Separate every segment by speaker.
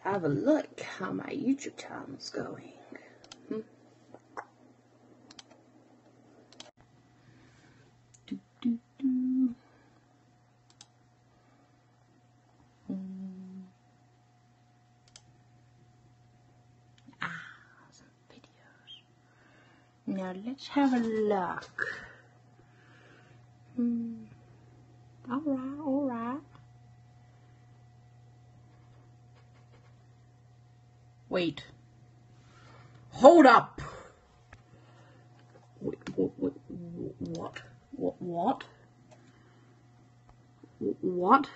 Speaker 1: have a look how my YouTube channel is going. Hmm? Do, do, do. Hmm. Ah, some videos. Now let's have a look. Hmm. Alright, alright. Wait. Hold up! Wait, what, what, what, what?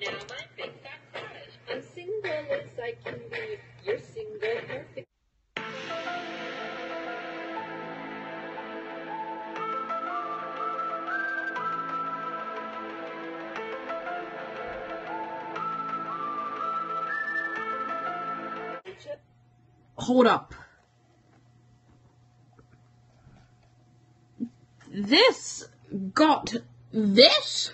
Speaker 2: Now my big fat crush. I'm single, looks like can
Speaker 1: Hold up. This got this?